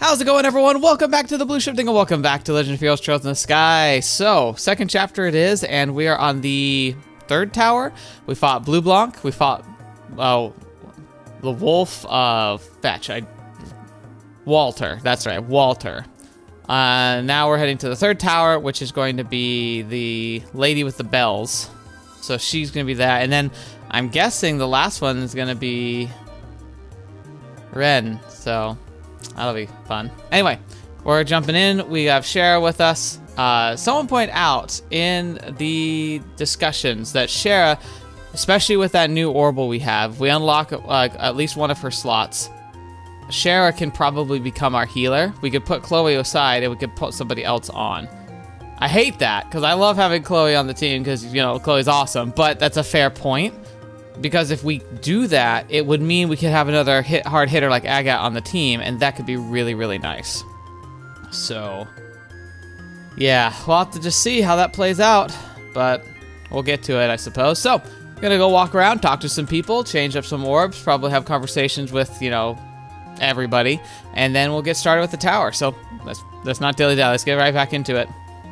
How's it going, everyone? Welcome back to the Blue Shifting and welcome back to Legend of Heroes Trails in the Sky. So, second chapter it is, and we are on the third tower. We fought Bleublanc. We fought, oh, the wolf, uh, fetch. I, Walter. That's right, Walter. Uh, now we're heading to the third tower, which is going to be the lady with the bells. So she's going to be that. And then I'm guessing the last one is going to be Renne. So that'll be fun. Anyway, we're jumping in. We have Schera with us. Uh, someone point out in the discussions that Schera, especially with that new Orbital we have, we unlock uh, at least one of her slots. Schera can probably become our healer. We could put Kloe aside and we could put somebody else on. I hate that because I love having Kloe on the team because, you know, Kloe's awesome, but that's a fair point. Because if we do that, it would mean we could have another hit hard hitter like Agate on the team, and that could be really, really nice. So, yeah, we'll have to just see how that plays out, but we'll get to it, I suppose. So, gonna go walk around, talk to some people, change up some orbs, probably have conversations with, you know, everybody, and then we'll get started with the tower. So, let's, let's not dilly-dally, let's get right back into it.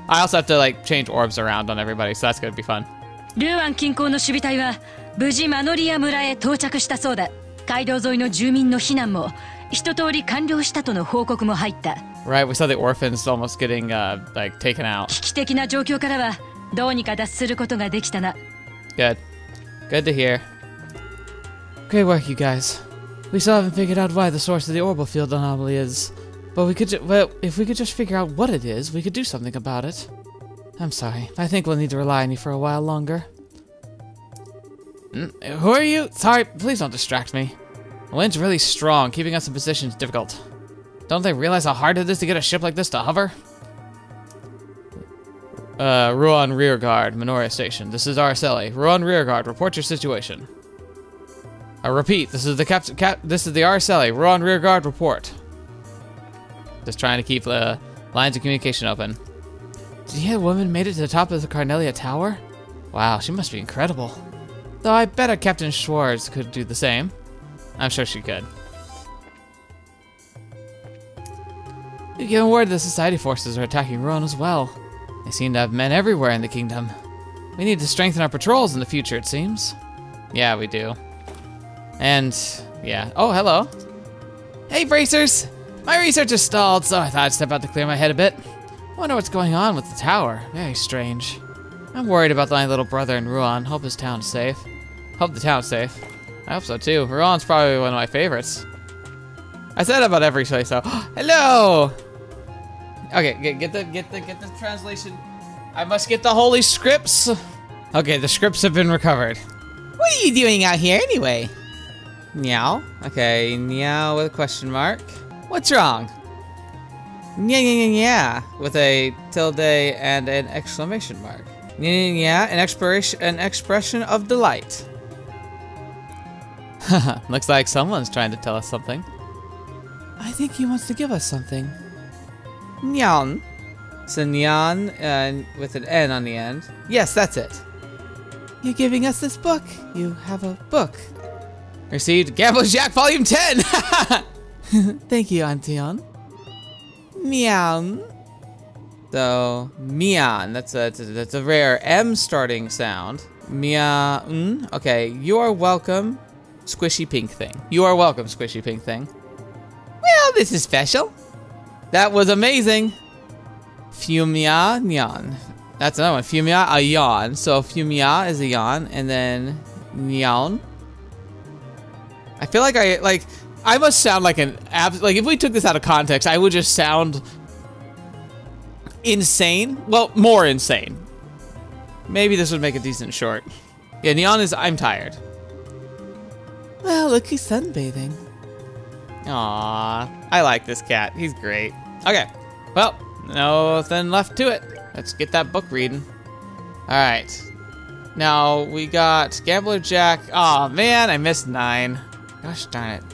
I also have to, like, change orbs around on everybody, so that's gonna be fun. 無事マノリア村へ到着したそうだ街道沿いの住民の避難も一通り完了したとの報告も入った Right, we saw the orphans almost getting uh like taken out. 危機的な状況からはどうにか脱することができたな Good. Good to hear. Great work, you guys. We still haven't figured out why the source of the orbital field anomaly is, but we could. Ju- well, if we could just figure out what it is, we could do something about it. I'm sorry. I think we'll need to rely on you for a while longer. Who are you? Sorry, please don't distract me. The wind's really strong. Keeping us in position is difficult. Don't they realize how hard it is to get a ship like this to hover? Uh, Ruan Rearguard, Manoria Station. This is Arseille. Ruan Rearguard, report your situation. I repeat, this is the cap, cap this is the Arseille. Ruan Rearguard, report. Just trying to keep the lines of communication open. Did you hear a woman made it to the top of the Carnelia Tower? Wow, she must be incredible. Though I bet a Captain Schwarz could do the same. I'm sure she could. You given word the Society forces are attacking Ruan as well. They seem to have men everywhere in the kingdom. We need to strengthen our patrols in the future, it seems. Yeah, we do. And, yeah. Oh, hello. Hey, Bracers! My research is stalled, so I thought I'd step out to clear my head a bit. I wonder what's going on with the tower. Very strange. I'm worried about my little brother in Ruan. Hope his town's safe. Hope the town's safe. I hope so too. Ruan's probably one of my favorites. I said about every place, so hello. Okay, get, get the get the get the translation. I must get the holy scripts. Okay, the scripts have been recovered. What are you doing out here anyway? Meow. Okay, meow with a question mark. What's wrong? Yeah, yeah, yeah, yeah, with a tilde and an exclamation mark. Yeah, yeah, yeah, an expiration, an expression of delight. Looks like someone's trying to tell us something. I think he wants to give us something. Nyan. So nyan uh, with an N on the end. Yes, that's it. You're giving us this book. You have a book. Received Gambler's Jack Volume 10! Thank you, Antoine. Meow. So, Mian, that's a, that's a rare M starting sound. Mian. Okay, you are welcome, squishy pink thing. You are welcome, squishy pink thing. Well, this is special. That was amazing. Fumia Nyan. That's another one. Fumia a yawn. So Fumia is a yawn, and then Nyan. I feel like I like I must sound like an ab like if we took this out of context, I would just sound insane. Well, more insane. Maybe this would make a decent short. Yeah, Neon is I'm tired. Well, look, he's sunbathing. Aww, I like this cat. He's great. Okay, well, nothing left to it. Let's get that book reading. All right. Now we got Gambler Jack. Oh man, I missed nine. Gosh darn it.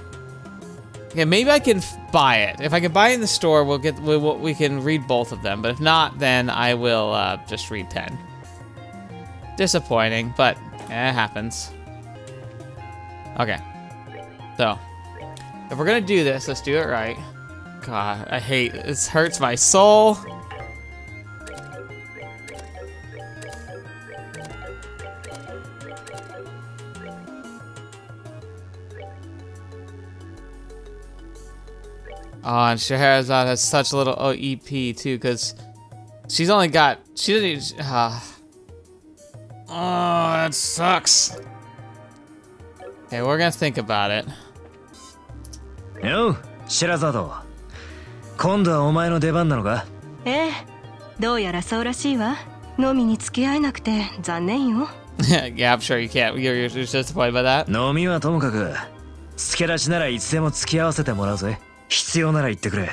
Okay, maybe I can buy it. If I can buy it in the store, we'll get we, we we can read both of them. But if not, then I will uh, just read ten. Disappointing, but eh, it happens. Okay. So, if we're gonna do this, let's do it right. God, I hate this. Hurts my soul. Oh, and Scherazard has such a little OEP too, because she's only got she doesn't. Even, uh, oh, that sucks. Okay, we're gonna think about it. ようシェラザード今度はお前の出番なのかええどうやらそうらしいわ飲みに付き合えなくて残念よ yeah, I'm sure you can't. You're, you're just disappointed by that. 飲みはともかくスケラシならいつでも付き合わせてもらうぜ必要なら言ってくれ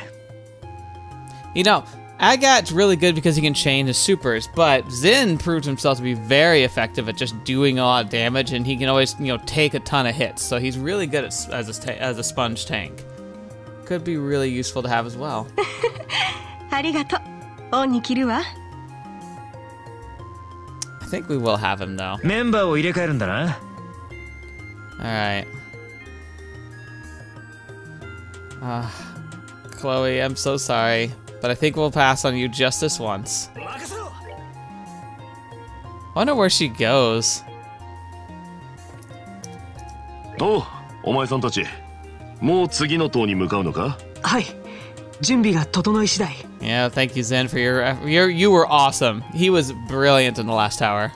You know, Agate's really good because he can chain his supers, but Zin proves himself to be very effective at just doing a lot of damage, and he can always, you know, take a ton of hits. So he's really good at, as a, as a sponge tank. Could be really useful to have as well. Oh, I think we will have him though. Alright. Uh, ah, Kloe, I'm so sorry. But I think we'll pass on you just this once. I wonder where she goes. Oh, thank you, Zin, for your, you you were awesome. He was brilliant in the last tower.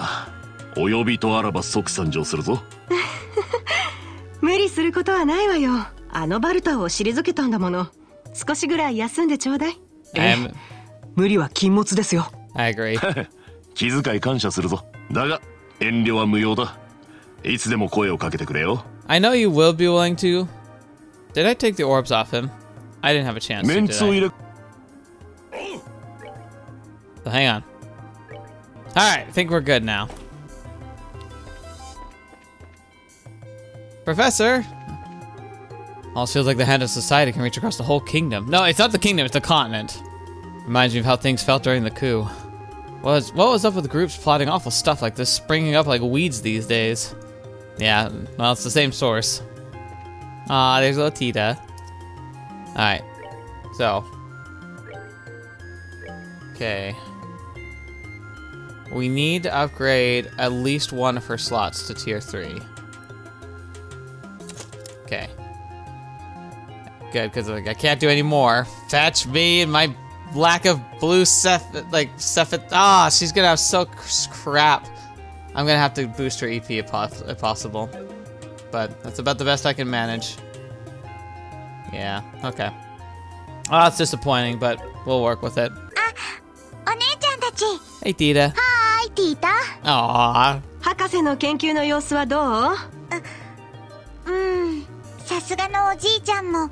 Jin お呼びとあらば即参上するぞ無理することはないわよあのバルタを退けたんだもの少しぐらい休んでちょうだい I'm, 無理は禁物ですよ I agree. 気遣い感謝するぞだが遠慮は無用だいつでも声をかけてくれよ I know you will be willing to. Did I take the orbs off him? I didn't have a chance メ to. ン Did ツを入 I? れ So hang on. All right, I think we're good now. Professor. Almost feels like the hand of society can reach across the whole kingdom. No, it's not the kingdom; it's the continent. Reminds me of how things felt during the coup. What was what was up with groups plotting awful stuff like this, springing up like weeds these days? Yeah, well, it's the same source. Ah, there's Lotita. All right, so. Okay. We need to upgrade at least one of her slots to tier 3. Okay. Good, because like, I can't do any more. Fetch me and my lack of blue Ceph- like Ceph- Ah, she's gonna have so c- crap. I'm gonna have to boost her EP if, pos- if possible. But that's about the best I can manage. Yeah, okay. Ah, it's disappointing, but we'll work with it. お姉ちゃんたち Hey, Dita. はーいティータ Aw. 博士の研究の様子はどううん さすがのおじいちゃんも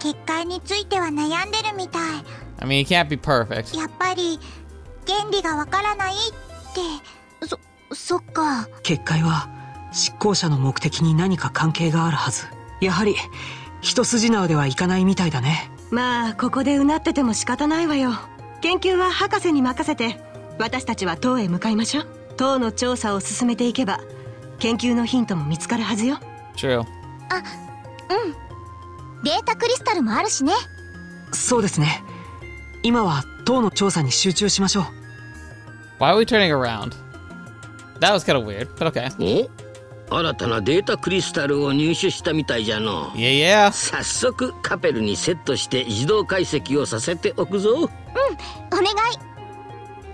結界については悩んでるみたい。I mean, you can't be perfect. やっぱり原理がわからないって。そそっか。結界は執行者の目的に何か関係があるはず。やはり一筋縄ではいかないみたいだね。まあここでうなってても仕方ないわよ。研究は博士に任せて私たちは塔へ向かいましょう。塔の調査を進めていけば研究のヒントも見つかるはずよ。True. データクリスタルもあるしねそうですね今は塔の調査に集中しましょう Why are we turning around? That was kind of weird, but okay. お新たなデータクリスタルを入手したみたいじゃの Yeah, yeah. 早速カペルにセットして自動解析をさせておくぞお願い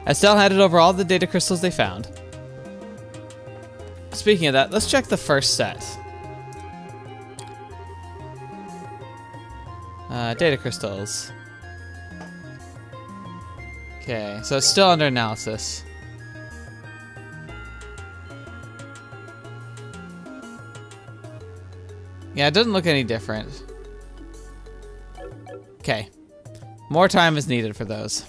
Estelle handed over all the data crystals they found. Speaking of that, let's check the first set. Uh, data crystals. Okay, so it's still under analysis. Yeah, it doesn't look any different. Okay. More time is needed for those.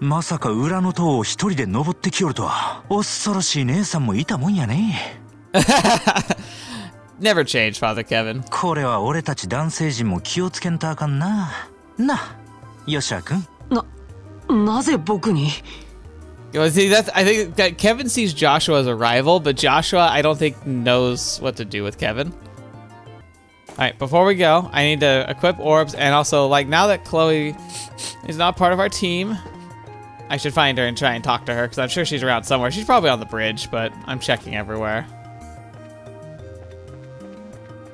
まさか裏の塔を一人で登ってきよるとは恐ろしい姉さんもいたもんやね never change, Father Kevin. これは俺たち男性陣も気をつけんとあかんななヨシア君な、なぜ僕に know, see, that's I think that Kevin sees Joshua as a rival, but Joshua I don't think knows what to do with Kevin. All right, before we go, I need to equip orbs, and also like now that Chloe is not part of our team, I should find her and try and talk to her because I'm sure she's around somewhere. She's probably on the bridge, but I'm checking everywhere.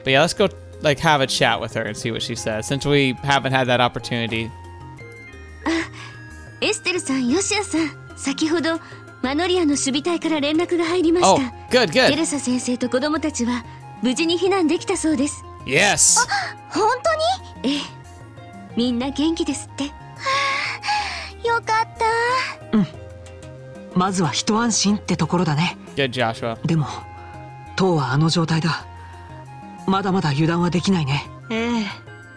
But yeah, let's go like have a chat with her and see what she says since we haven't had that opportunity. エステルさん、ヨシアさん、先ほどマノリアの守備隊から連絡が入りまし Oh, た。 good, テ good. レサ先生と子供たちは無事に避難できたそうです。 Yes. 本当にええ、みんな元気ですって。 よかったまずは一安心ってところだね Good, Joshua. でも塔はあの状態だまだまだ油断はできないねええ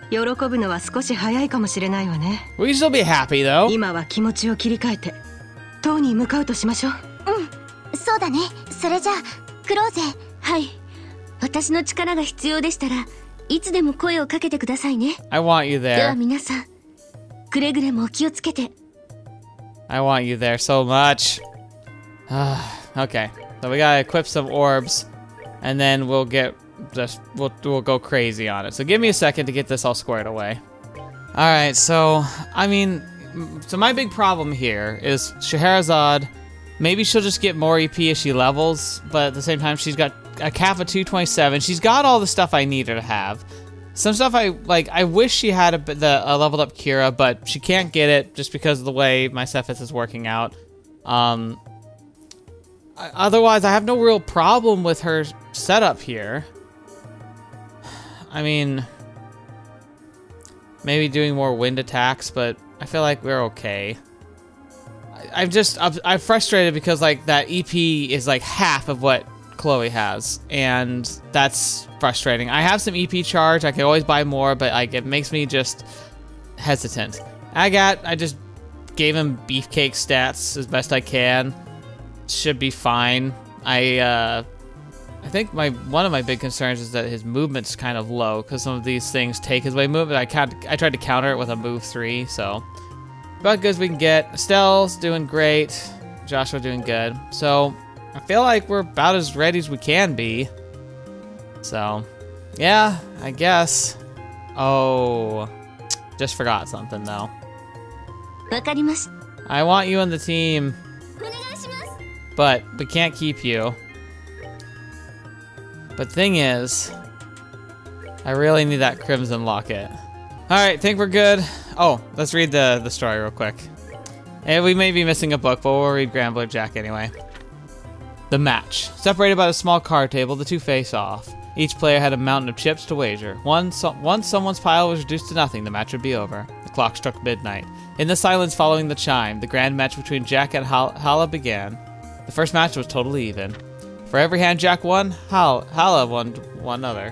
喜ぶのは少し早いかもしれないわね We still be happy though. 今は気持ちを切り替えて塔に向かうとしましょうそうだねそれじゃあクローゼはい。私の力が必要でしたらいつでも声をかけてくださいね。I want you では there. 皆さん、くれぐれもお気をつけて。I want you there so much. okay, so we gotta equip some orbs, and then we'll get just we'll we'll go crazy on it. So give me a second to get this all squared away. All right, so I mean, so my big problem here is Scherazard. Maybe she'll just get more EP as she levels, but at the same time, she's got a cap of 227. She's got all the stuff I need her to have. Some stuff I like. I wish she had a, the a leveled up Kira, but she can't get it just because of the way my Cephas is working out. Um. I- Otherwise, I have no real problem with her setup here. I mean, maybe doing more wind attacks, but I feel like we're okay. I- I'm just I'm, I'm frustrated because like that EP is like half of what Kloe has, and that's frustrating. I have some EP charge. I can always buy more, but like it makes me just hesitant. I got I just gave him beefcake stats as best I can. Should be fine. I uh I think my one of my big concerns is that his movement's kind of low because some of these things take his way movement. I can't. I tried to counter it with a move three, so about good as we can get. Estelle's doing great. Joshua doing good. So I feel like we're about as ready as we can be. So, yeah, I guess. Oh, just forgot something though. I want you on the team, but we can't keep you. But thing is, I really need that Crimson Locket. All right, think we're good. Oh, let's read the, the story real quick. And we may be missing a book, but we'll read Grambler Jack anyway. The match. Separated by a small card table, the two face off. Each player had a mountain of chips to wager. Once, once someone's pile was reduced to nothing, the match would be over. The clock struck midnight. In the silence following the chime, the grand match between Jack and Hal- Hala began. The first match was totally even. For every hand Jack won, Hal- Hala won one other.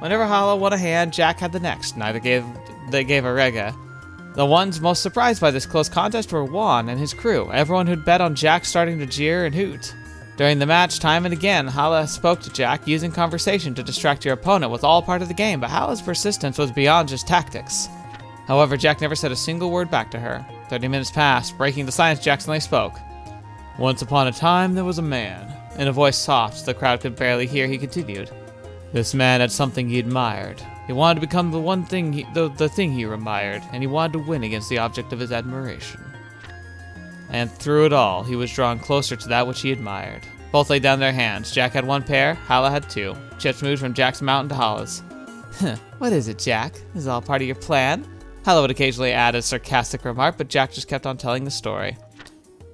Whenever Hala won a hand, Jack had the next. Neither gave they gave a rega. The ones most surprised by this close contest were Juan and his crew. Everyone who'd bet on Jack starting to jeer and hoot. During the match, time and again, Hala spoke to Jack, using conversation to distract your opponent was all part of the game, but Hala's persistence was beyond just tactics. However, Jack never said a single word back to her. Thirty minutes passed. Breaking the silence, Jack suddenly spoke. Once upon a time, there was a man. In a voice soft, the crowd could barely hear, he continued. This man had something he admired. He wanted to become the one thing, he, the, the thing he admired, and he wanted to win against the object of his admiration. And through it all, he was drawn closer to that which he admired. Both laid down their hands. Jack had one pair, Hala had two. Chips moved from Jack's mountain to Hala's. What is it, Jack? Is it all part of your plan? Hala would occasionally add a sarcastic remark, but Jack just kept on telling the story.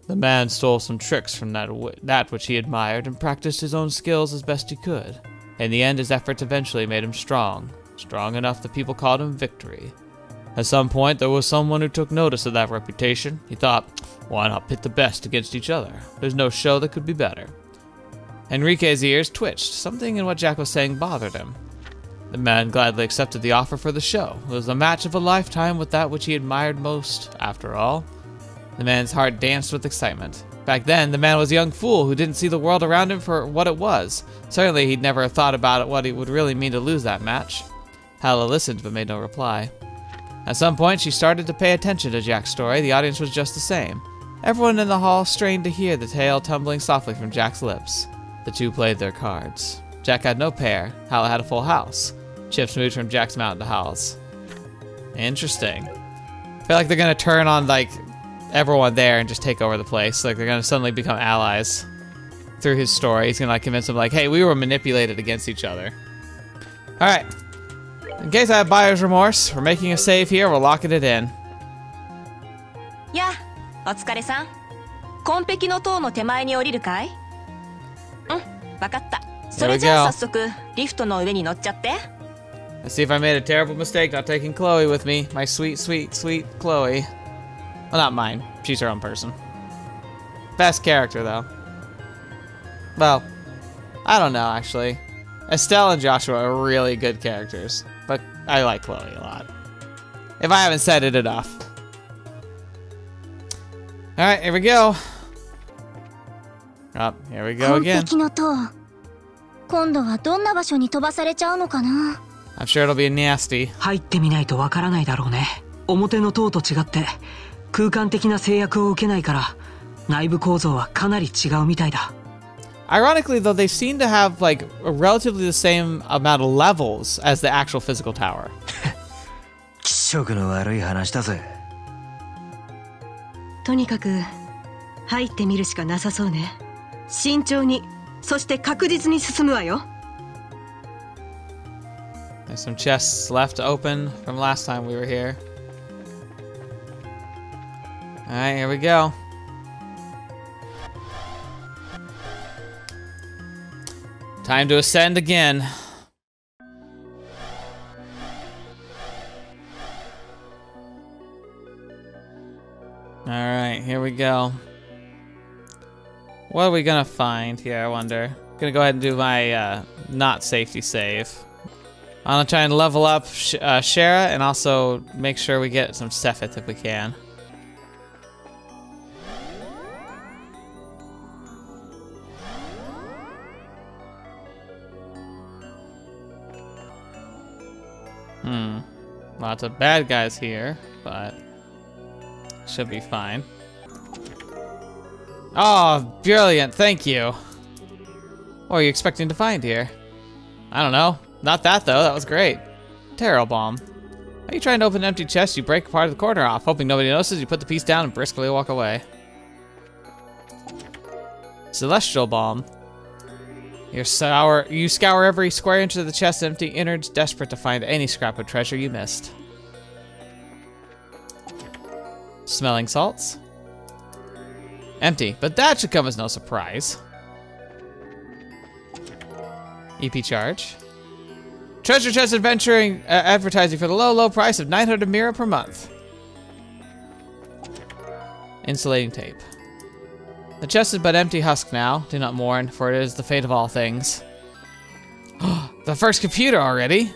The man stole some tricks from that, that which he admired and practiced his own skills as best he could. In the end, his efforts eventually made him strong, strong enough that people called him Victory. At some point, there was someone who took notice of that reputation. He thought, why not pit the best against each other? There's no show that could be better. Enrique's ears twitched. Something in what Jack was saying bothered him. The man gladly accepted the offer for the show. It was a match of a lifetime with that which he admired most, after all. The man's heart danced with excitement. Back then, the man was a young fool who didn't see the world around him for what it was. Certainly, he'd never thought about what it would really mean to lose that match. Hala listened but made no reply. At some point, she started to pay attention to Jack's story. The audience was just the same. Everyone in the hall strained to hear the tale tumbling softly from Jack's lips. The two played their cards. Jack had no pair. Hal had a full house. Chips moved from Jack's mountain to Hal's. Interesting. I feel like they're gonna turn on like everyone there and just take over the place. Like they're gonna suddenly become allies through his story. He's gonna like convince them like, hey, we were manipulated against each other. All right. In case I have buyer's remorse, we're making a save here. We're locking it in. お疲れさん紺碧の塔の手前に降りるかいうんわかったそれじゃあ早速リフトの上に乗っちゃって Let's see if I made a terrible mistake not taking Chloe with me. My sweet, sweet, sweet Chloe. Well, not mine. She's her own person. Best character, though. Well, I don't know, actually. Estelle and Joshua are really good characters, but I like Chloe a lot. If I haven't said it enough. Alright, here we go. Up, oh, here we go 完 again. 璧の塔今度はどんな場所に飛ばされちゃうのかな I'm sure it'll be nasty. 入ってみないとわからないだろうね表の塔と違って空間的な制約を受けないから内部構造はかなり違うみたいだ Ironically, though, they seem to have like relatively the same amount of levels as the actual physical tower. 気色の悪い話だぜ とにかく入ってみるしかなさそうね慎重にそして確実に進むわよ There's some chests left to open from last time we were here. Alright, here we go. Time to ascend again. All right, here we go. What are we gonna find here? I wonder. Gonna go ahead and do my uh, not safety save. I'm gonna try and level up Sh uh, Schera and also make sure we get some Sepith if we can. Hmm. Lots of bad guys here, but should be fine. Oh, brilliant. Thank you. What are you expecting to find here? I don't know. Not that, though. That was great. Terror bomb. Are you trying to open an empty chest? You break part of the corner off. Hoping nobody notices, you put the piece down and briskly walk away. Celestial bomb. You scour, you scour every square inch of the chest, empty innards, desperate to find any scrap of treasure you missed. Smelling salts. Empty, but that should come as no surprise. EP charge. Treasure Chest Adventuring uh, advertising for the low, low price of 900 Mira per month. Insulating tape. The chest is but empty husk now. Do not mourn, for it is the fate of all things. the first computer already?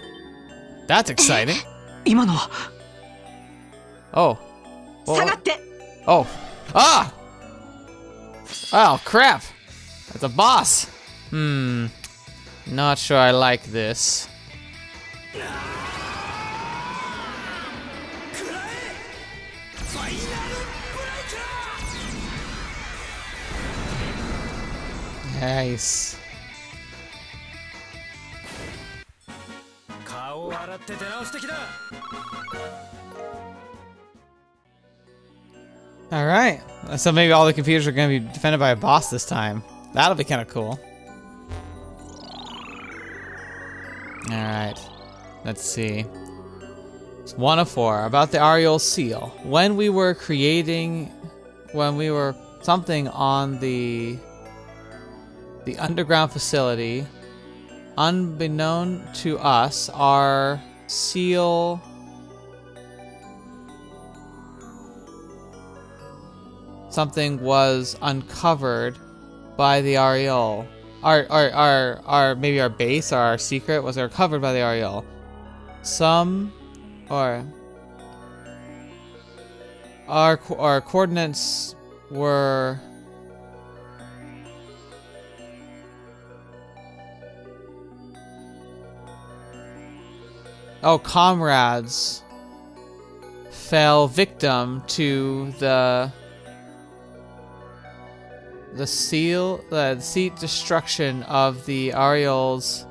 That's exciting. Oh, well, oh. Ah! Oh, crap. That's a boss. Hmm. Not sure I like this. Nice. Alright. So maybe all the computers are going to be defended by a boss this time. That'll be kind of cool. Alright. Let's see. It's one of four. About the Aureole seal. When we were creating... When we were something on the... The underground facility. Unbeknown to us, our seal something was uncovered by the Aureole. Our, our, our, our, maybe our base or our secret was recovered by the Aureole. Some, or, our, our coordinates were Oh, comrades fell victim to the the seal uh, the seat destruction of the Aureole's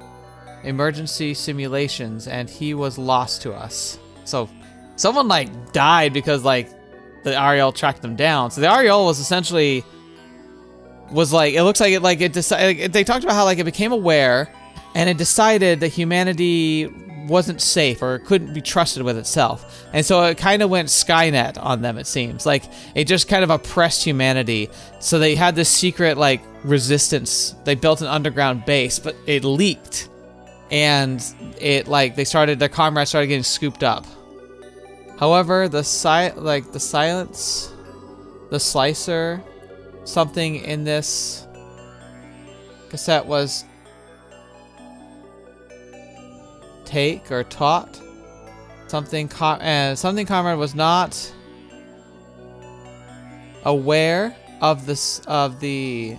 emergency simulations and he was lost to us. So someone like died because like the Aureole tracked them down. So the Aureole was essentially was like it looks like it like it decided they talked about how like it became aware and it decided that humanity wasn't safe or couldn't be trusted with itself. And so it kind of went Skynet on them, it seems. Like, it just kind of oppressed humanity. So they had this secret, like, resistance. They built an underground base, but it leaked. And it, like, they started, their comrades started getting scooped up. However, the si like, the silence, the slicer, something in this cassette was take or taught. Something com uh, something comrade was not aware of this of the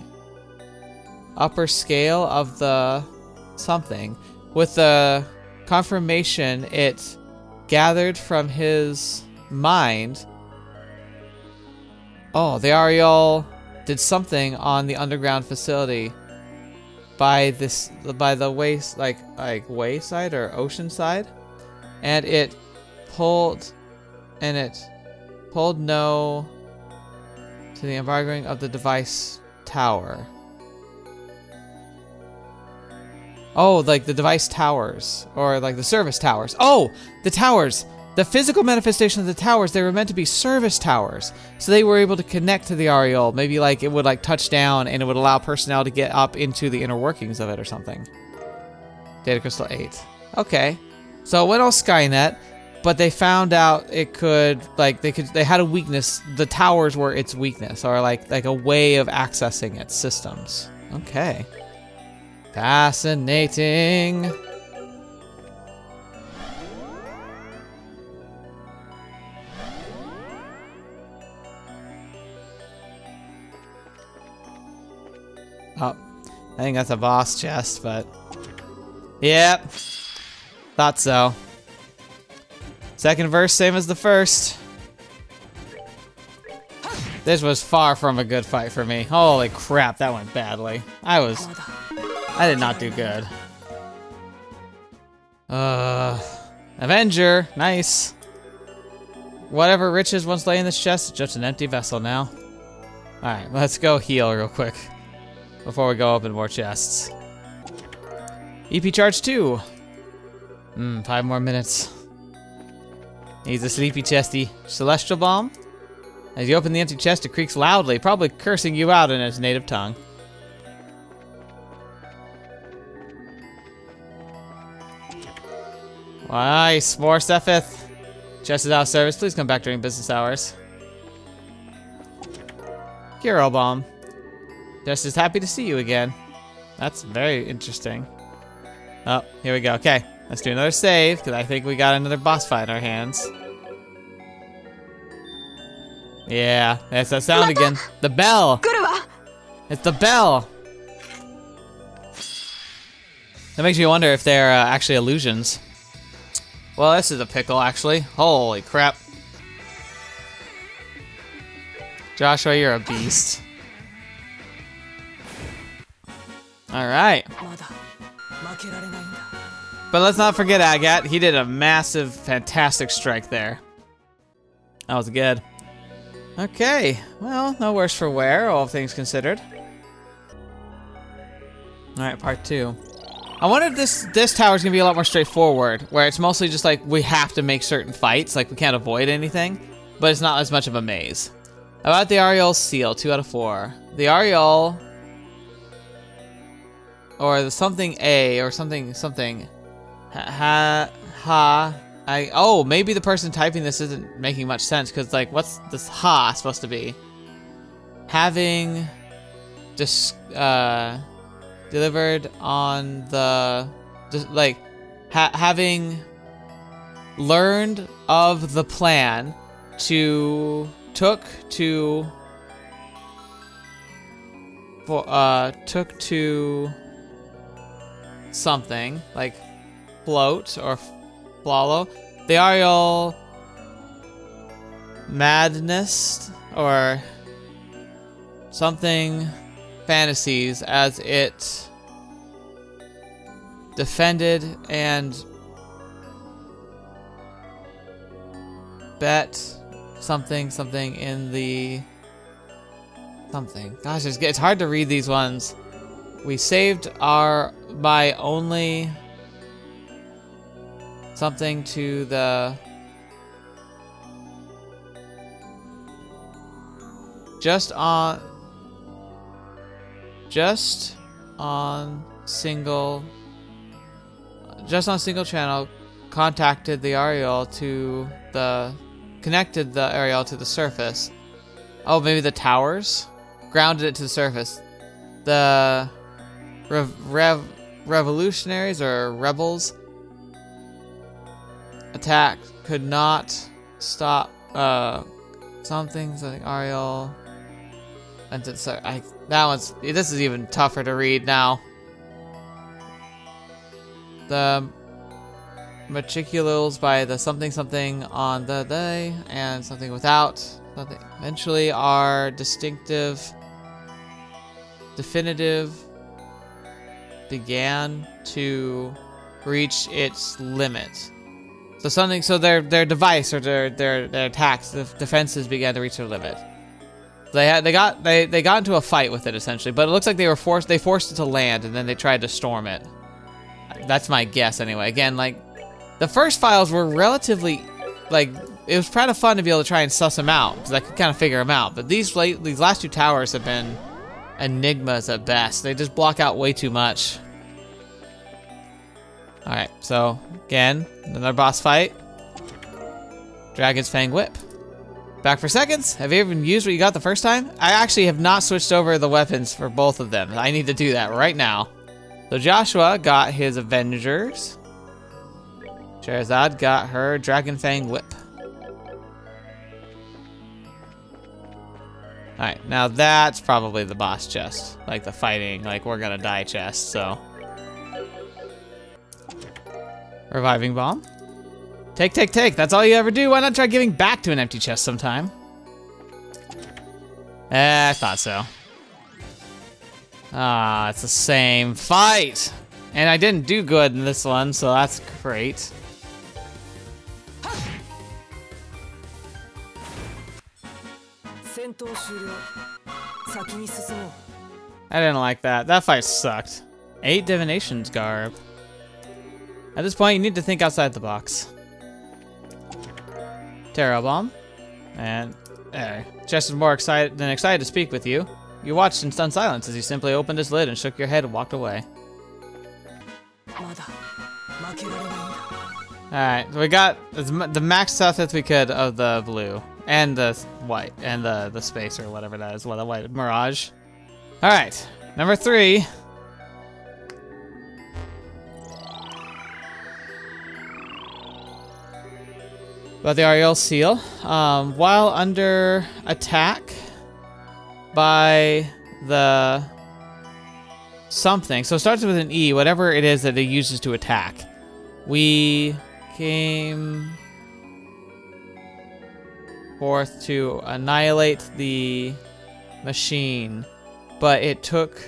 upper scale of the something. With the confirmation it gathered from his mind. Oh, the Ariel did something on the underground facility by this by the waste like like wayside or ocean side and it pulled and it pulled no to the embargoing of the device tower. Oh like the device towers or like the service towers. Oh the towers the physical manifestation of the towers, they were meant to be service towers. So they were able to connect to the Aureole. Maybe like it would like touch down and it would allow personnel to get up into the inner workings of it or something. Data Crystal 8. Okay. So it went on Skynet, but they found out it could like they could they had a weakness. The towers were its weakness or like like a way of accessing its systems. Okay. Fascinating. Oh, I think that's a boss chest, but... Yep. Thought so. Second verse, same as the first. This was far from a good fight for me. Holy crap, that went badly. I was... I did not do good. Uh... Avenger, nice. Whatever riches once lay in this chest just an empty vessel now. Alright, let's go heal real quick before we go open more chests. EP charge 2. Hmm, five more minutes. He's a sleepy chesty. Celestial bomb? As you open the empty chest, it creaks loudly, probably cursing you out in its native tongue. Nice, more Sepith. Chest is out of service. Please come back during business hours. Hero bomb. Just as happy to see you again. That's very interesting. Oh, here we go. Okay, let's do another save, because I think we got another boss fight in our hands. Yeah, that's that sound again. The bell! It's the bell! That makes me wonder if they're uh, actually illusions. Well, this is a pickle, actually. Holy crap. Joshua, you're a beast. Alright. But let's not forget Agate. He did a massive, fantastic strike there. That was good. Okay. Well, no worse for wear, all things considered. Alright, part two. I wonder if this this tower is gonna be a lot more straightforward, where it's mostly just like we have to make certain fights, like we can't avoid anything, but it's not as much of a maze. About the Aureole seal, two out of four. The Aureole or the something A or something something. Ha ha I oh maybe the person typing this isn't making much sense because like what's this ha supposed to be? Having just uh delivered on the just like ha having learned of the plan to took to for uh took to something like float or Blalo. The Aureole Madness or something fantasies as it defended and bet something something in the something. Gosh, it's hard to read these ones. We saved our by only something to the just on just on single just on single channel contacted the Aureole to the connected the Aureole to the surface. Oh, maybe the towers grounded it to the surface. The rev, rev revolutionaries or rebels attack could not stop uh something something Aureole and I that one's this is even tougher to read now. The matriculals by the something something on the day and something without something eventually are distinctive definitive began to reach its limit. So something so their their device or their their their attacks, the defenses began to reach their limit. They had they got they they got into a fight with it essentially, but it looks like they were forced they forced it to land and then they tried to storm it. That's my guess anyway. Again, like the first files were relatively like it was kind of fun to be able to try and suss them out because I could kind of figure them out. But these late, these last two towers have been enigmas at best. They just block out way too much. All right, so again, another boss fight. Dragon's Fang Whip. Back for seconds. Have you even used what you got the first time? I actually have not switched over the weapons for both of them. I need to do that right now. So Joshua got his Avengers. Scherazard got her Dragon Fang Whip. Alright, now that's probably the boss chest. Like the fighting, like we're gonna die chest, so. Reviving bomb. Take, take, take. That's all you ever do. Why not try giving back to an empty chest sometime? Eh, I thought so. Ah, it's the same fight. And I didn't do good in this one, so that's great. I didn't like that. That fight sucked. Eight divinations garb. At this point, you need to think outside the box. Terra bomb. And uh, Chess is more excited than excited to speak with you. You watched in stunned silence as he simply opened his lid and shook your head and walked away. Alright, so we got the max stuff that we could of the blue. And the white. And the, the space or whatever that is. What, the white mirage. Alright, number three. About the Aureole seal. Um, while under attack by the something, so it starts with an E, whatever it is that it uses to attack. We came forth to annihilate the machine, but it took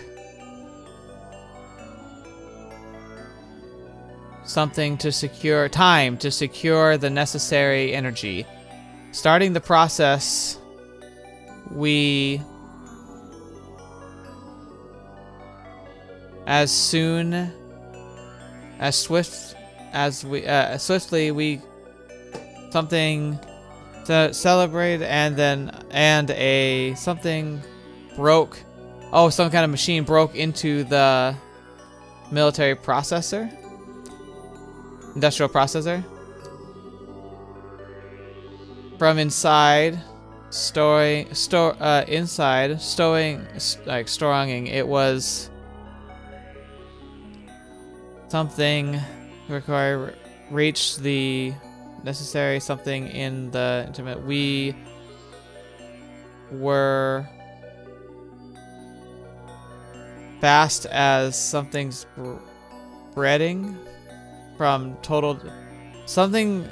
something to secure time to secure the necessary energy. Starting the process, we as soon as swift as we uh, swiftly we something to celebrate and then and a something broke oh some kind of machine broke into the military processor industrial processor. From inside, storing, store, uh, inside, stowing, like storing, it was something require reach the necessary something in the intimate. We were fast as something's spreading from total something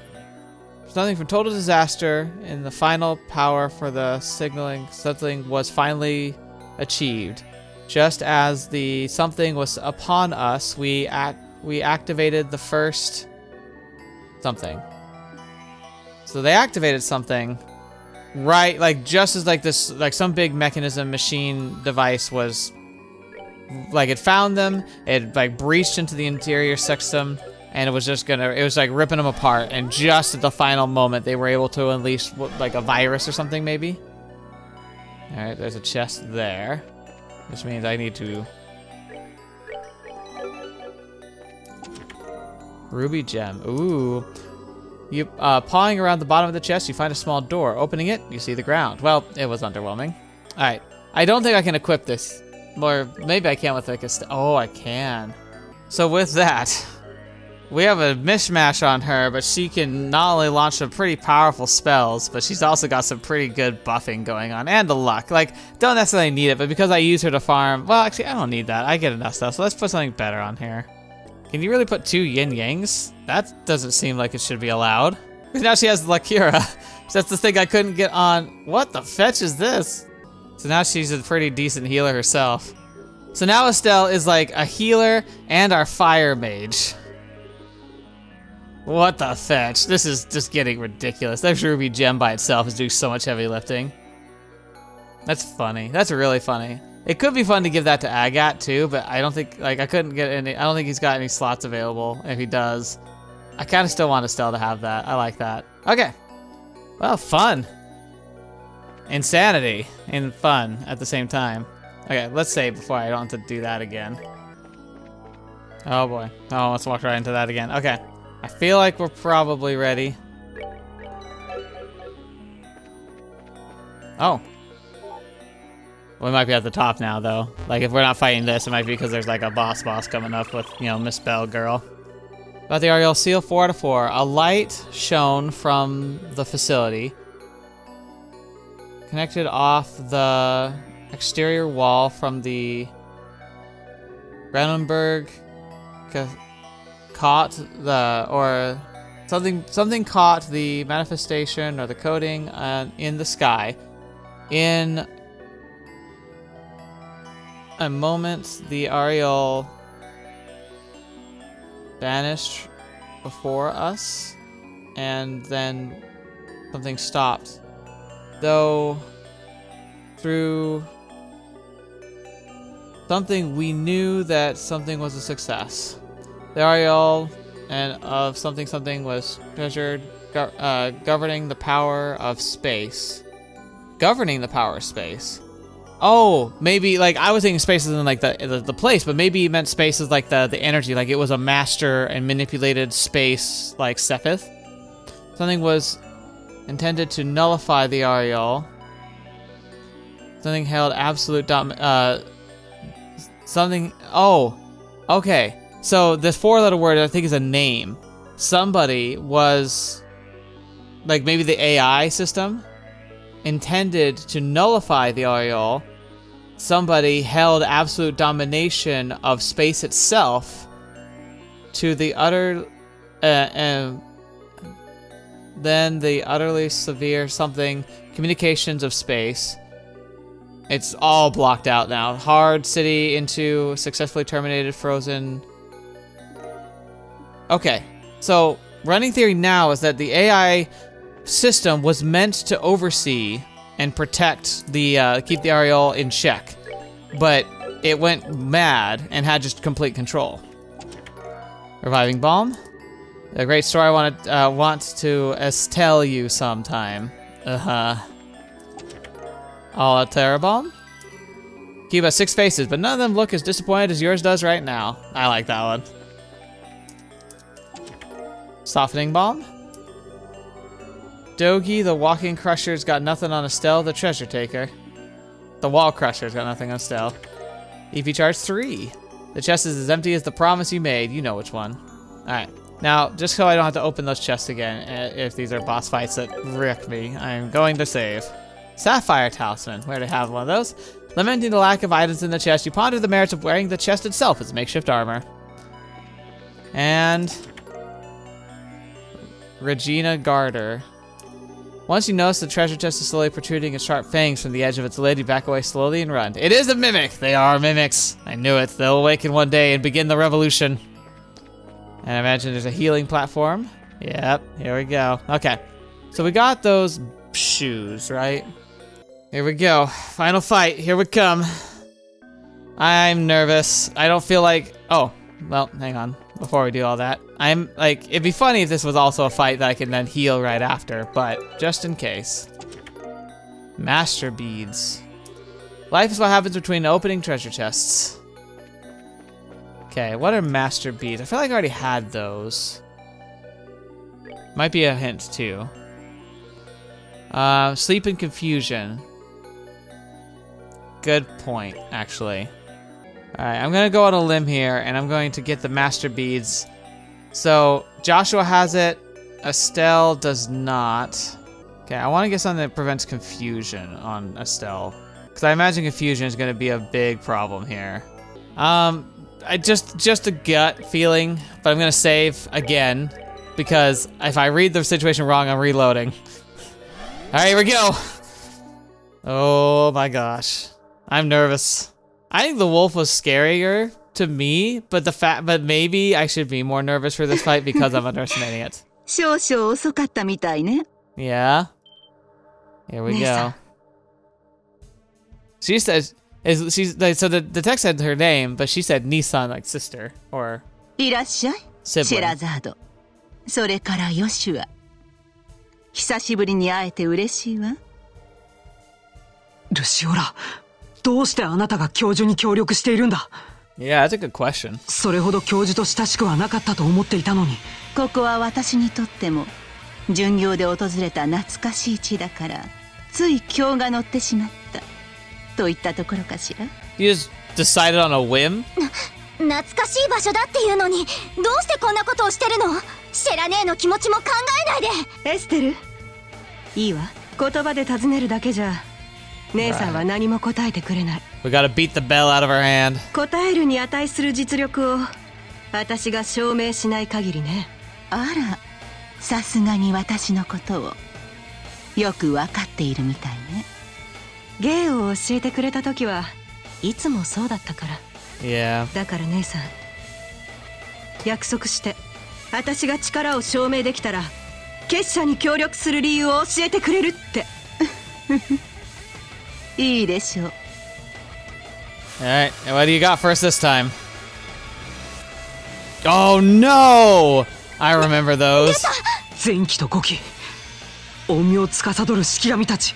something from total disaster in the final power for the signaling something was finally achieved. Just as the something was upon us, we act we activated the first something. So they activated something right like just as like this like some big mechanism machine device was like it found them, it like breached into the interior system and it was just gonna it was like ripping them apart and just at the final moment they were able to unleash like a virus or something maybe. All right, there's a chest there. Which means I need to... Ruby gem. Ooh. You, uh, pawing around the bottom of the chest, you find a small door. Opening it, you see the ground. Well, it was underwhelming. Alright. I don't think I can equip this. Or maybe I can with like a... oh, I can. So with that, we have a mishmash on her, but she can not only launch some pretty powerful spells, but she's also got some pretty good buffing going on, and the luck. Like, don't necessarily need it, but because I use her to farm, well, actually, I don't need that. I get enough stuff, so let's put something better on here. Can you really put two yin yangs? That doesn't seem like it should be allowed. Now she has Lakira. That's the thing I couldn't get on. What the fetch is this? So now she's a pretty decent healer herself. So now Estelle is like a healer and our fire mage. What the fetch? This is just getting ridiculous. That Ruby gem by itself is doing so much heavy lifting. That's funny. That's really funny. It could be fun to give that to Agate too, but I don't think, like, I couldn't get any, I don't think he's got any slots available. If he does, I kind of still want Estelle to have that. I like that. Okay. Well, fun. Insanity and fun at the same time. Okay, let's save before I don't have to do that again. Oh boy. Oh, let's walk right into that again. Okay. I feel like we're probably ready. Oh. We might be at the top now, though. Like, if we're not fighting this, it might be because there's, like, a boss boss coming up with, you know, Miss Bell Girl. About the Aureole Seal, 4 out of 4. A light shone from the facility. Connected off the exterior wall from the Brandenburg caught the or something something caught the manifestation or the coding uh, in the sky. In a moment, the Aureole vanished before us, and then something stopped. Though through something we knew that something was a success. The Aureole and of something something was treasured, go uh, governing the power of space. Governing the power of space. Oh, maybe like I was thinking space is in like the, the, the place, but maybe he meant space is like the the energy, like it was a master and manipulated space like Sepith. Something was intended to nullify the Aureole. Something held absolute dom uh something oh okay so this four-letter word, I think, is a name. Somebody was, like maybe the AI system, intended to nullify the Aureole. Somebody held absolute domination of space itself to the utter, uh, and then the utterly severe something communications of space. It's all blocked out now. Hard city into successfully terminated frozen Okay, so running theory now is that the AI system was meant to oversee and protect the, uh, keep the Ariel in check, but it went mad and had just complete control. Reviving Balm. A great story I want uh, want to tell you sometime. Uh-huh. Oh, Terra Balm? Keep has six faces, but none of them look as disappointed as yours does right now. I like that one. Softening Bomb? Dogi, the Walking Crusher's got nothing on Estelle, the Treasure Taker. The Wall Crusher's got nothing on Estelle. EV Charge 3. The chest is as empty as the promise you made. You know which one. Alright. Now, just so I don't have to open those chests again, eh, if these are boss fights that wreck me, I'm going to save. Sapphire Talisman. Where to have one of those? Lamenting the lack of items in the chest, you ponder the merits of wearing the chest itself as makeshift armor. And Regina Garter. Once you notice the treasure chest is slowly protruding its sharp fangs from the edge of its lid, you back away slowly and run. It is a mimic! They are mimics. I knew it. They'll awaken one day and begin the revolution. And I imagine there's a healing platform. Yep, here we go. Okay. So we got those shoes, right? Here we go. Final fight. Here we come. I'm nervous. I don't feel like... Oh, well, hang on. Before we do all that. I'm, like, it'd be funny if this was also a fight that I can then heal right after, but just in case. Master beads. Life is what happens between opening treasure chests. Okay, what are master beads? I feel like I already had those. Might be a hint, too. Uh, sleep and confusion. Good point, actually. Alright, I'm gonna go on a limb here, and I'm going to get the Master Beads. So, Joshua has it, Estelle does not. Okay, I want to get something that prevents confusion on Estelle. Because I imagine confusion is going to be a big problem here. Um, I just, just a gut feeling, but I'm going to save again. Because if I read the situation wrong, I'm reloading. Alright, here we go. Oh my gosh. I'm nervous. I think the wolf was scarier to me, but the fact, but maybe I should be more nervous for this fight because I'm underestimating it. 少々遅かったみたいね Yeah. Here we go. She says, is she's like, so the, the text said her name, but she said Nissan like sister or いらっしゃいシェ sibling. ラザードそれからヨシュア久しぶりに会えて嬉しいわルシオラどうしてあなたが教授に協力しているんだ Yeah, that's a good question. それほど教授と親しくはなかったと思っていたのにここは私にとっても巡業で訪れた懐かしい地だからつい今日が乗ってしまったといったところかしら？You just decided on a whim? 懐かしい場所だっていうのに。どうしてこんなことをしてるの？シェラ姉の気持ちも考えないで。エステル？いいわ。言葉で尋ねるだけじゃ姉さんは何も答えてくれない。We gotta beat the bell out of her hand. 答えるに値する実力を私が証明しない限りね。あらさすがに私のことをよく分かっているみたいね芸を教えてくれた時はいつもそうだったから Yeah. だから姉さん約束して私が力を証明できたら結社に協力する理由を教えてくれるって いいでしょう Alright, what do you got for us this time? Oh no! I remember those. 前期と後期陰陽司る式神たち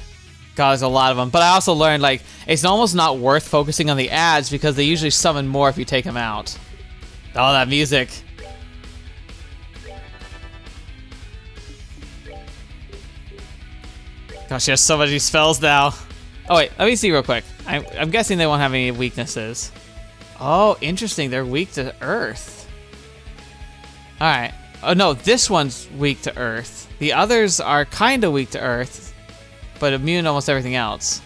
There's a lot of them. But I also learned, like, it's almost not worth focusing on the ads because they usually summon more if you take them out. All that music. Gosh, she has so many spells now. Oh, wait, let me see real quick. I'm, I'm guessing they won't have any weaknesses. Oh, interesting. They're weak to Earth. Alright. Oh, no, this one's weak to Earth. The others are kind of weak to Earth, but immune almost everything else.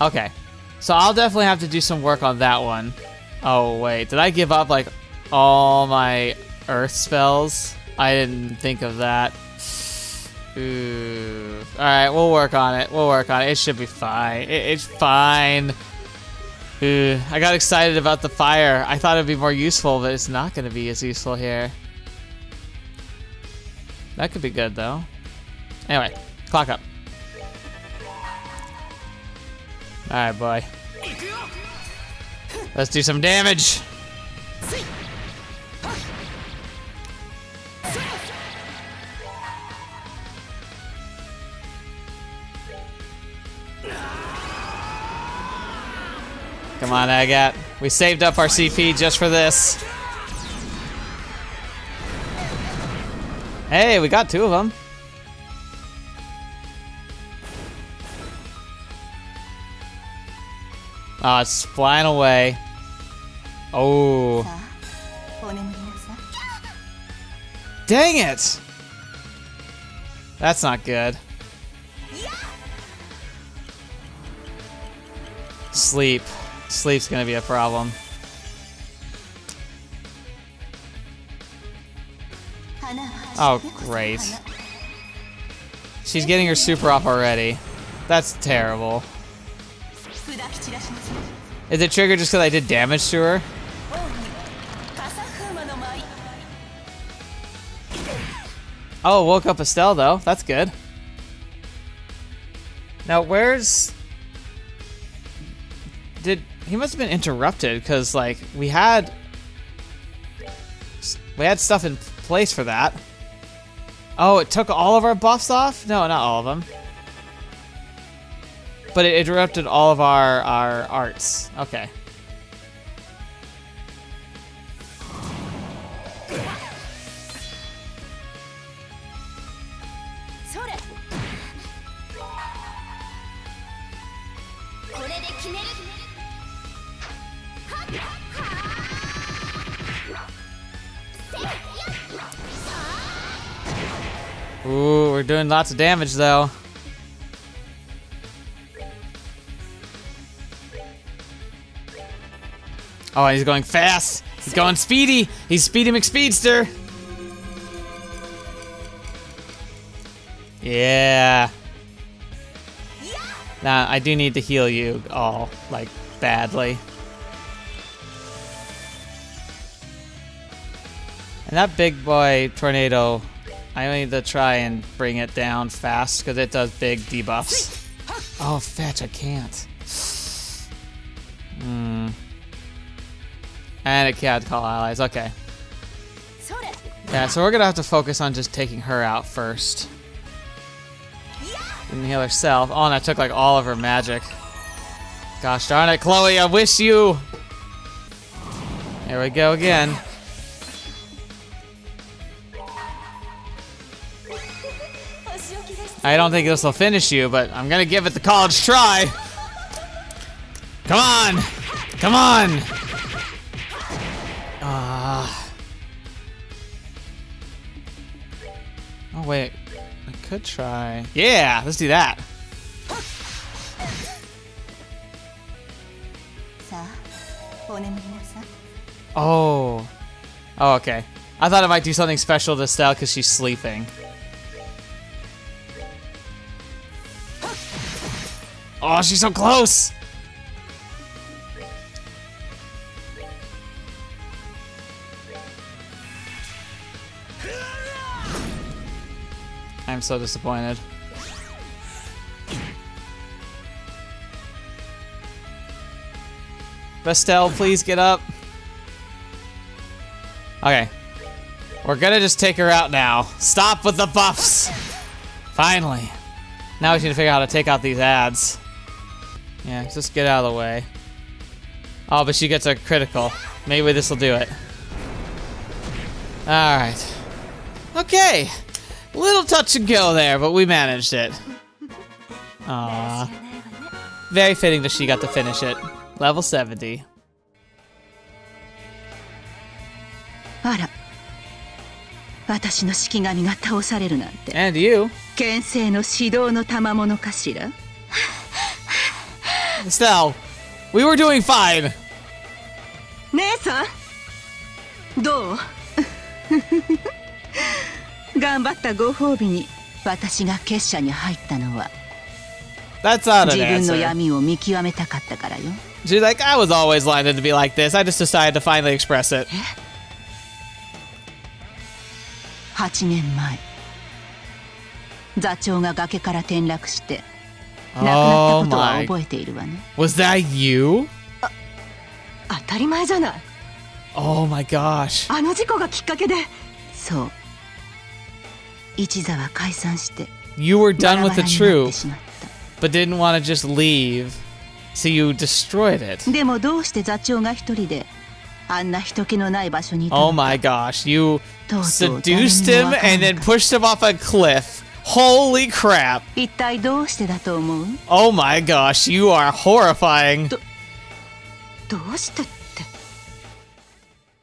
Okay. So I'll definitely have to do some work on that one. Oh, wait. Did I give up, like, all my Earth spells? I didn't think of that. Ooh. Alright, we'll work on it. We'll work on it. It should be fine. It, it's fine. Ooh, I got excited about the fire. I thought it'd be more useful, but it's not going to be as useful here. That could be good, though. Anyway, clock up. Alright, boy. Let's do some damage. Come on, Agate. We saved up our CP just for this. Hey, we got two of them. Ah, oh, it's flying away. Oh. Dang it! That's not good. Sleep. Sleep's gonna be a problem. Oh, great. She's getting her super off already. That's terrible. Is it triggered just because I did damage to her? Oh, woke up Estelle though. That's good. Now, where's... Did... He must have been interrupted, because, like, we had... We had stuff in place for that. Oh, it took all of our buffs off? No, not all of them. But it interrupted all of our our arts. Okay. Ooh, we're doing lots of damage though. Oh, he's going fast. He's going speedy. He's Speedy McSpeedster. Yeah. Now, I do need to heal you all, like, badly. And that big boy tornado, I need to try and bring it down fast because it does big debuffs. Oh, fetch, I can't. Hmm. And it can't call allies, okay. Yeah, so we're gonna have to focus on just taking her out first. And heal herself. Oh, and I took like all of her magic. Gosh darn it, Kloe, I wish you. There we go again. I don't think this will finish you, but I'm gonna give it the college try. Come on! Come on! wait. I could try. Yeah, let's do that. Oh. Oh, okay. I thought I might do something special to Stell because she's sleeping. Oh, she's so close! So disappointed. Vestel, please get up. Okay. We're gonna just take her out now. Stop with the buffs! Finally. Now we need to figure out how to take out these ads. Yeah, just get out of the way. Oh, but she gets a critical. Maybe this will do it. Alright. Okay. Little touch and go there, but we managed it. Aww. Very fitting that she got to finish it. Level 70. あら私の式神が倒されるなんて And you. 牽制の指導の賜物かしら Estelle, we were doing fine. 姉さんどう 頑張ったご褒美に私が結社に入ったのは That's not 自 an 分の answer. 闇を見極めたかったからよ She's like, I was always lining to be like this. I just decided to finally express it. 8年前座長が崖から転落して亡くなった Oh ことは my. 覚えているわね Was that you? 当たり前じゃない Oh my gosh. あの事故がきっかけでそう一座は解散して You were バ done ラ with バ the ラになって truth, しまっ but didn't want to just leave. So you destroyed it. たでもどうして座長が一人であんな人気のない場所にいた Oh の my gosh. You とうとう seduced 誰に him もわから and な then かった pushed him off a cliff. Holy crap. 一体どうしてだと思う Oh my gosh. You are horrifying. どうしてって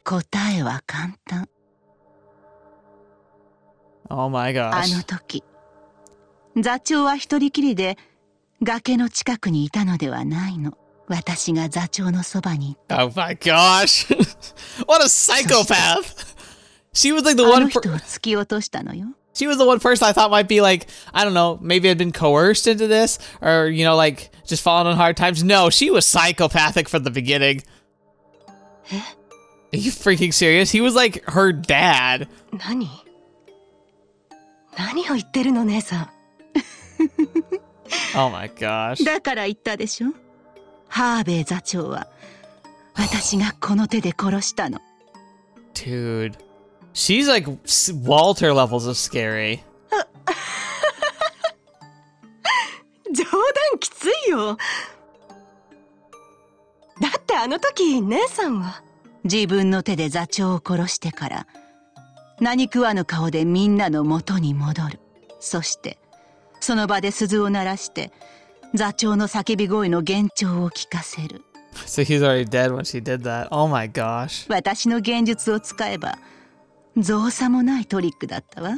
答えは簡単 Oh my あ gosh. の時座長は一人きりで崖の近くにいたのではないの私が座長のそばにいて Oh my gosh. what a psychopath. She was like the あ one の per- 人を突き落としたのよ she was the one person I thought might be like, I don't know, maybe had been coerced into this or you know like just fallen on hard times. No, she was psychopathic from the beginning. Are you freaking serious? He was like her dad. 何 何を言ってるの姉さん Oh my gosh. だから言ったでしょ？ハーベイ座長は私がこの手で殺したの Dude. She's like Walter levels of scary. 冗談きついよだってあの時姉さんは自分の手で座長を殺してから何食わぬ顔でみんなの元に戻るそしてその場で鈴を鳴らして座長の叫び声の幻聴を聞かせる So he's already dead when she did that. Oh my gosh. 私の現術を使えば造作もないトリックだったわ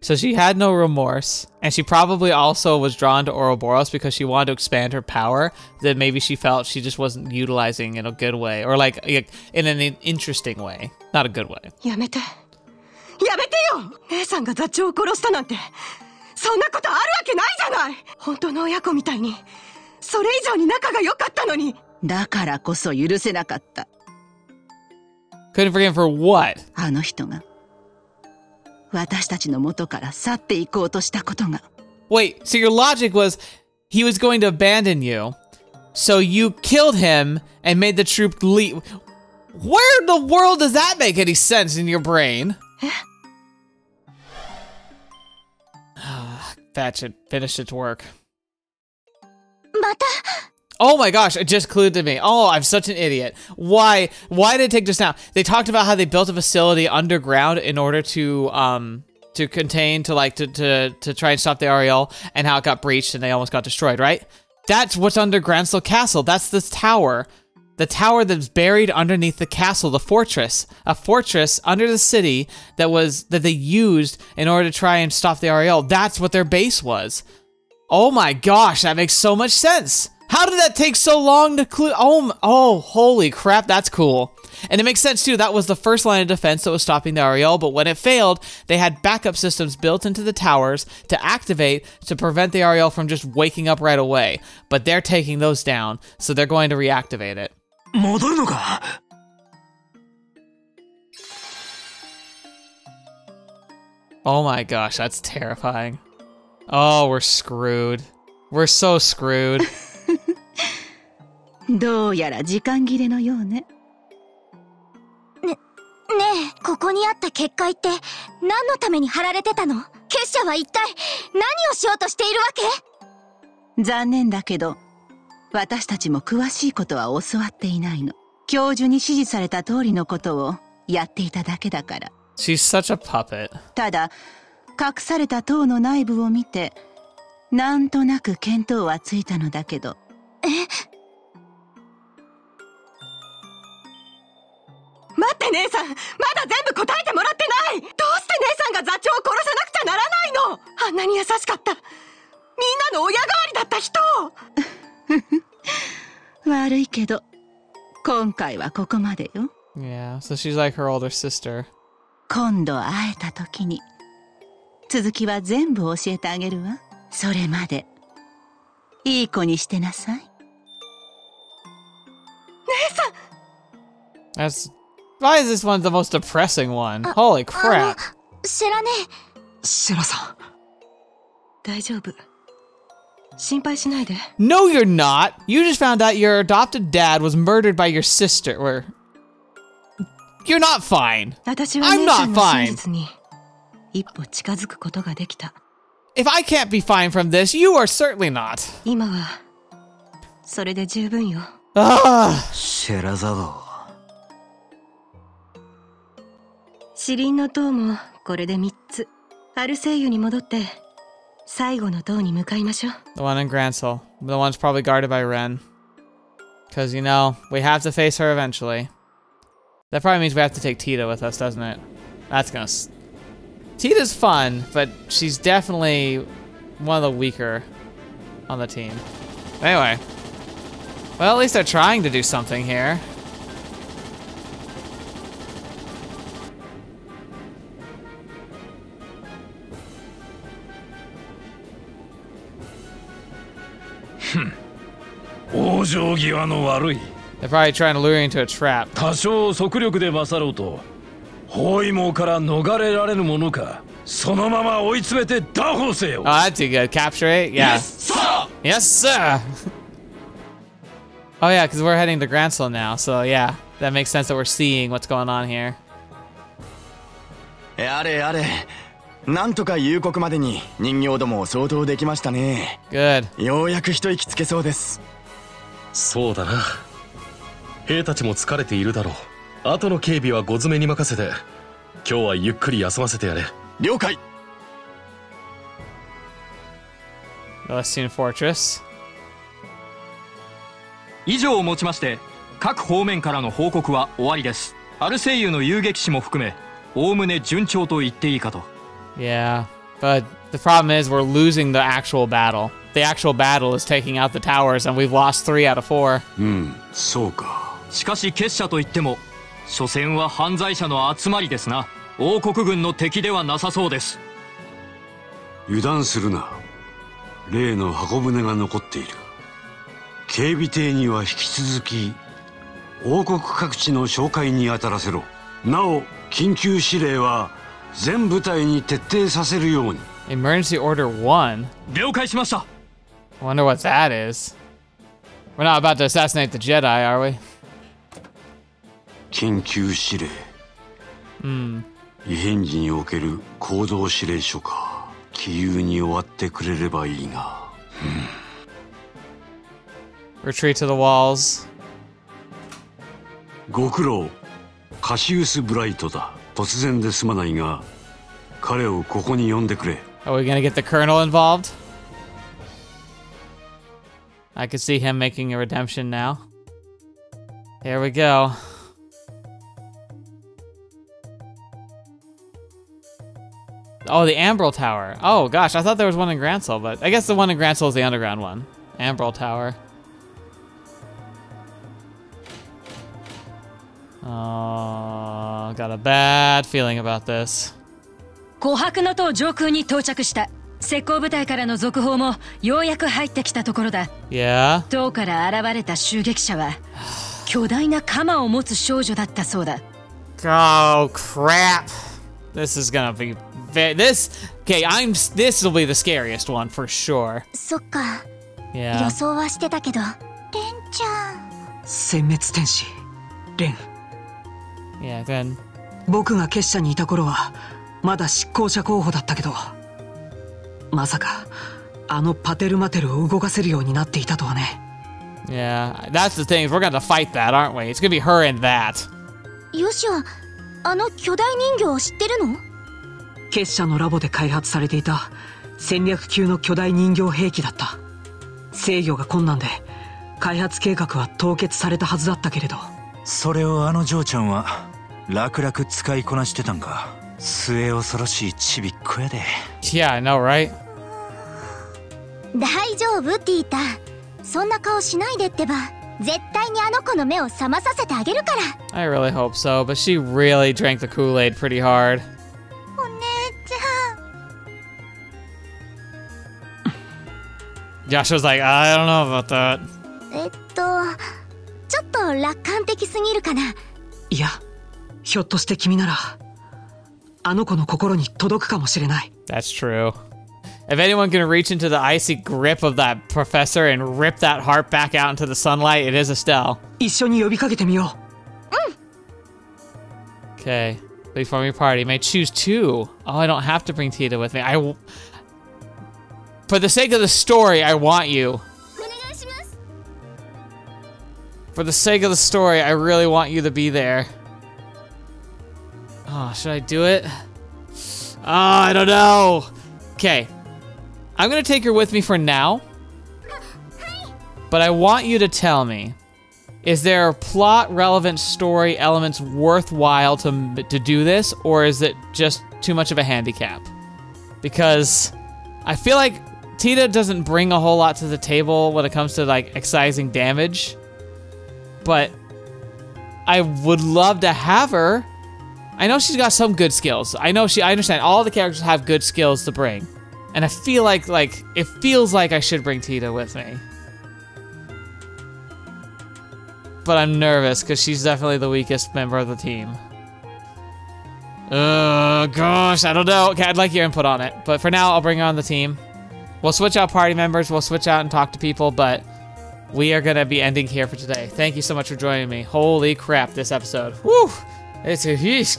So she had no remorse, and she probably also was drawn to Ouroboros because she wanted to expand her power that maybe she felt she just wasn't utilizing in a good way, or like, in an in- interesting way, not a good way. やめてやめてよ姉さんが座長を殺したなんてそんなことあるわけないじゃない本当の親子みたいにそれ以上に仲が良かったのにだからこそ許せなかった Couldn't forgive for what? あの人が私たちの元から去っていこうとしたことが Wait, so your logic was he was going to abandon you, so you killed him and made the troop leave. Where in the world does that make any sense in your brain? that should finish its work. Oh my gosh, it just clued to me. Oh, I'm such an idiot. Why why did it take just now? They talked about how they built a facility underground in order to um to contain to like to to, to try and stop the Aureole and how it got breached and they almost got destroyed, right? That's what's under Grancel Castle. That's this tower. The tower that's buried underneath the castle, the fortress. A fortress under the city that was that they used in order to try and stop the Aureole. That's what their base was. Oh my gosh, that makes so much sense. How did that take so long to clue? Oh, oh, holy crap, that's cool. And it makes sense too. That was the first line of defense that was stopping the Aureole, but when it failed, they had backup systems built into the towers to activate to prevent the Aureole from just waking up right away. But they're taking those down, so they're going to reactivate it. 戻るのか？Oh my gosh, that's terrifying. Oh, we're screwed. We're so screwed. どうやら時間切れのようねねえここにあった結界って何のために貼られてたの？結社は一体何をしようとしているわけ？残念だけど私たちも詳しいことは教わっていないの。教授に指示された通りのことをやっていただけだから。She's such a puppet. ただ隠された塔の内部を見てなんとなく見当はついたのだけど。待って姉さん！まだ全部答えてもらってない！どうして姉さんが座長を殺さなくちゃならないの？あんなに優しかった。みんなの親代わりだった人悪いけど今回はここまでよ Yeah, so she's like her older sister. 今度会えた時に続きは全部教えてあげるわそれまでいい子にしてなさい That's why is this one the most depressing one? Holy あ crap! のシェラねシェラさん大丈夫 No, you're not. You just found out your adopted dad was murdered by your sister. Or you're not fine. 私は I'm 姉さ not んの真 fine. 実に一歩近づくことができた If I can't be fine from this, you are certainly not. 今はそれで十分よ Ah, シェラザド死輪の塔もこれで3つアルセイユに戻って the one in Grancel. The one's probably guarded by Renne. Because, you know, we have to face her eventually. That probably means we have to take Tita with us, doesn't it? That's gonna... Tita's fun, but she's definitely one of the weaker on the team. Anyway. Well, at least they're trying to do something here. Hmm. They're probably trying to lure you into a trap. 多少速力で勝ろうと、包囲網から逃れられるものか、そのまま追い詰めて打破せよ。Oh, that's a good capture it. Yeah. Yes, sir. Yes, sir. oh yeah, because we're heading to Grancel now, so yeah, that makes sense that we're seeing what's going on here. Eh, やれやれ。なんとか夕刻までに人形どもを相当できましたね。Good. ようやく一息つけそうです。そうだな。兵たちも疲れているだろう。後の警備はご詰めに任せて。今日はゆっくり休ませてやれ。了解。Celestine Fortress. 以上をもちまして各方面からの報告は終わりです。アルセイユの遊撃士も含めおおむね順調と言っていいかと Yeah, but the problem is we're losing the actual battle. The actual battle is taking out the towers, and we've lost three out of four. うんそうかしかし結社といっても所詮は犯罪者の集まりですな王国軍の敵ではなさそうです油断するな例の箱舟が残っている警備艇には引き続き王国各地の紹介に当たらせろなお緊急指令は全部隊に徹底させるように Emergency Order 1? 了解しました I wonder what that is. We're not about to assassinate the Jedi, are we? 緊急指令 Hmm. 異変時における行動指令書か気有に終わってくれればいいが Retreat to the walls. ご苦労カシウス・ブライトだ 突然ですまないが彼をここに呼んでくれ Are we gonna get the Colonel involved? I could see him making a redemption now. Here we go. Oh, the Ambrel Tower. Oh gosh, I thought there was one in Gransel, but I guess the one in Gransel is the underground one. Ambrel Tower. Oh, got a bad feeling about this. 琥珀の塔上空に到着した石膏部隊からの続報もようやく入ってきたところだ Yeah? 塔から現れた襲撃者は巨大な鎌を持つ少女だったそうだ Oh crap! This is gonna be ve- this. Okay, I'm. This will be the scariest one for sure. そっか Yeah. 予想はしてたけどレンちゃん殲滅天使レン Yeah. Then 僕が結社にいた頃はまだ執行者候補だったけどまさかあのパテルマテルを動かせるようになっていたとはね yeah, that's the thing. We're gonna fight that, aren't we? It's gonna be her and that. ヨシはあの巨大人形を知ってるの？結社のラボで開発されていた戦略級の巨大人形兵器だった制御が困難で開発計画は凍結されたはずだったけれどそれをあの嬢ちゃんは楽々使いこなしてたんか末恐ろしいちびっこやで Yeah, I know, right? 大丈夫ティータそんな顔しないでってば絶対にあの子の目を覚まさせてあげるから I really hope so, but she really drank the Kool Aid pretty hard. お姉ちゃん Josh was like, I don't know about that. えっとちょっと楽観的すぎるかないや ひょっとして君ならあの子の心に届くかもしれない That's true. If anyone can reach into the icy grip of that professor and rip that heart back out into the sunlight, it is Estelle. 一緒に呼びかけてみよ Okay. Please form your party. You may choose two. Oh, I don't have to bring Tita with me. I. W- For the sake of the story, I want you. For the sake of the story, I really want you to be there. Oh, should I do it? Oh, I don't know. Okay. I'm gonna take her with me for now. But I want you to tell me is there plot relevant story elements worthwhile to to do this, or is it just too much of a handicap? Because I feel like Tita doesn't bring a whole lot to the table when it comes to like excising damage, but I would love to have her. I know she's got some good skills. I know she. I understand all the characters have good skills to bring, and I feel like like it feels like I should bring Tita with me. But I'm nervous because she's definitely the weakest member of the team. Oh gosh, I don't know. Okay, I'd like your input on it. But for now, I'll bring her on the team. We'll switch out party members. We'll switch out and talk to people, but we are gonna be ending here for today. Thank you so much for joining me. Holy crap, this episode. Woo! It's a huge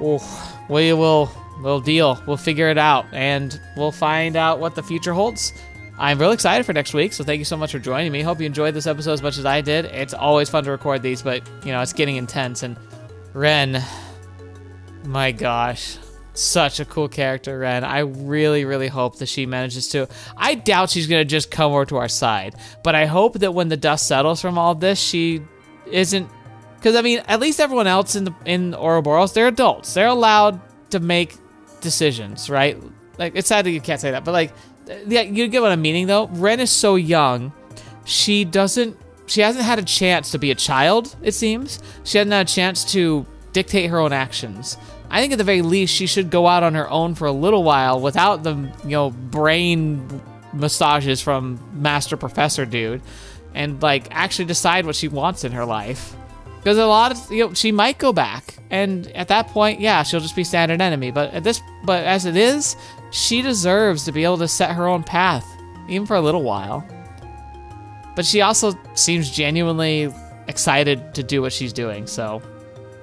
Oh, we will we'll deal. We'll figure it out, and we'll find out what the future holds. I'm really excited for next week, so thank you so much for joining me. Hope you enjoyed this episode as much as I did. It's always fun to record these, but you know it's getting intense. And Renne, my gosh, such a cool character, Renne. I really, really hope that she manages to. I doubt she's gonna just come over to our side, but I hope that when the dust settles from all this, she isn't. Because I mean, at least everyone else in the in Ouroboros, they're adults. They're allowed to make decisions, right? Like it's sad that you can't say that, but like, yeah, you get what I'm meaning though. Renne is so young, she doesn't. She hasn't had a chance to be a child. It seems she hasn't had a chance to dictate her own actions. I think at the very least she should go out on her own for a little while without the you know brain massages from Master Professor dude, and like actually decide what she wants in her life. Because a lot of you know she might go back, and at that point, yeah, she'll just be standard enemy. But at this, but as it is, she deserves to be able to set her own path, even for a little while. But she also seems genuinely excited to do what she's doing, so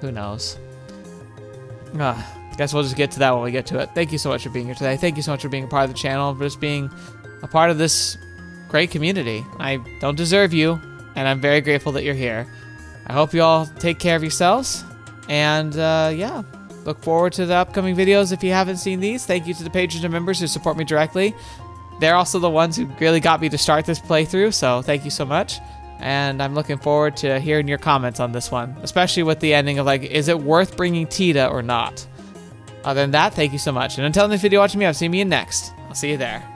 who knows. Uh, guess we'll just get to that when we get to it. Thank you so much for being here today. Thank you so much for being a part of the channel, for just being a part of this great community. I don't deserve you, and I'm very grateful that you're here. I hope you all take care of yourselves, and uh, yeah, look forward to the upcoming videos if you haven't seen these. Thank you to the patrons and members who support me directly. They're also the ones who really got me to start this playthrough, so thank you so much and I'm looking forward to hearing your comments on this one, especially with the ending of like, is it worth bringing Tita or not? Other than that, thank you so much. And until the next video watching me, I've seen you next. I'll see you there.